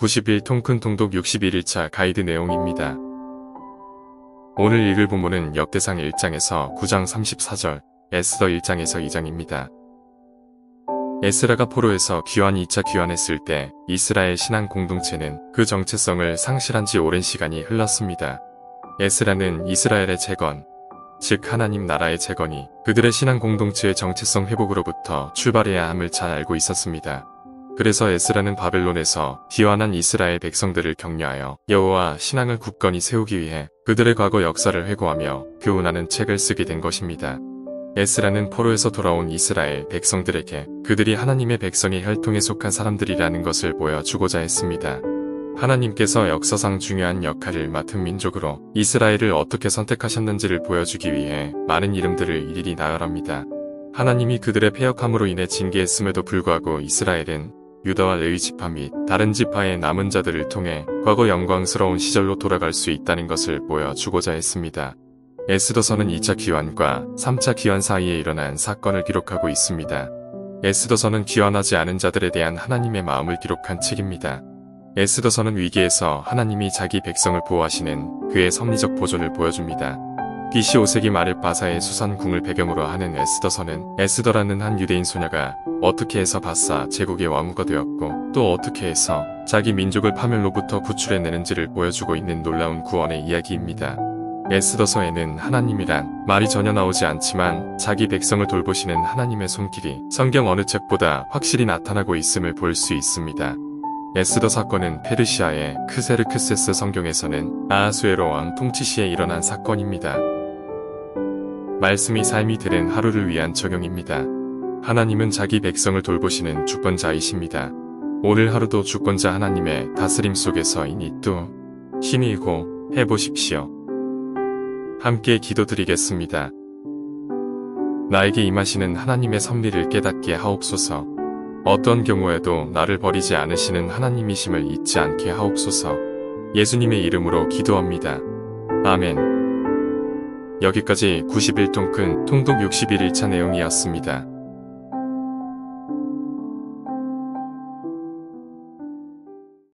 91 통 큰 통독 61일차 가이드 내용입니다. 오늘 읽을 본문은 역대상 1장에서 9장 34절, 에스더 1장에서 2장입니다. 에스라가 포로에서 귀환 2차 귀환했을 때 이스라엘 신앙 공동체는 그 정체성을 상실한 지 오랜 시간이 흘렀습니다. 에스라는 이스라엘의 재건, 즉 하나님 나라의 재건이 그들의 신앙 공동체의 정체성 회복으로부터 출발해야 함을 잘 알고 있었습니다. 그래서 에스라는 바벨론에서 귀환한 이스라엘 백성들을 격려하여 여호와 신앙을 굳건히 세우기 위해 그들의 과거 역사를 회고하며 교훈하는 책을 쓰게 된 것입니다. 에스라는 포로에서 돌아온 이스라엘 백성들에게 그들이 하나님의 백성의 혈통에 속한 사람들이라는 것을 보여주고자 했습니다. 하나님께서 역사상 중요한 역할을 맡은 민족으로 이스라엘을 어떻게 선택하셨는지를 보여주기 위해 많은 이름들을 일일이 나열합니다. 하나님이 그들의 폐역함으로 인해 징계했음에도 불구하고 이스라엘은 유다와 레위 지파 및 다른 지파의 남은 자들을 통해 과거 영광스러운 시절로 돌아갈 수 있다는 것을 보여주고자 했습니다. 에스더서는 2차 기환과 3차 기환 사이에 일어난 사건을 기록하고 있습니다. 에스더서는 귀환하지 않은 자들에 대한 하나님의 마음을 기록한 책입니다. 에스더서는 위기에서 하나님이 자기 백성을 보호하시는 그의 섭리적 보존을 보여줍니다. BC 5세기 말의 바사의 수산궁을 배경으로 하는 에스더서는 에스더라는 한 유대인 소녀가 어떻게 해서 바사 제국의 왕후가 되었고 또 어떻게 해서 자기 민족을 파멸로부터 구출해내는지를 보여주고 있는 놀라운 구원의 이야기입니다. 에스더서에는 하나님이란 말이 전혀 나오지 않지만 자기 백성을 돌보시는 하나님의 손길이 성경 어느 책보다 확실히 나타나고 있음을 볼 수 있습니다. 에스더 사건은 페르시아의 크세르크세스 성경에서는 아하수에로 왕 통치 시에 일어난 사건입니다. 말씀이 삶이 되는 하루를 위한 적용입니다. 하나님은 자기 백성을 돌보시는 주권자이십니다. 오늘 하루도 주권자 하나님의 다스림 속에서 이니또 힘이 고 해보십시오. 함께 기도드리겠습니다. 나에게 임하시는 하나님의 섭리를 깨닫게 하옵소서. 어떤 경우에도 나를 버리지 않으시는 하나님이심을 잊지 않게 하옵소서. 예수님의 이름으로 기도합니다. 아멘. 여기까지 91통 큰 통독 61일차 내용이었습니다.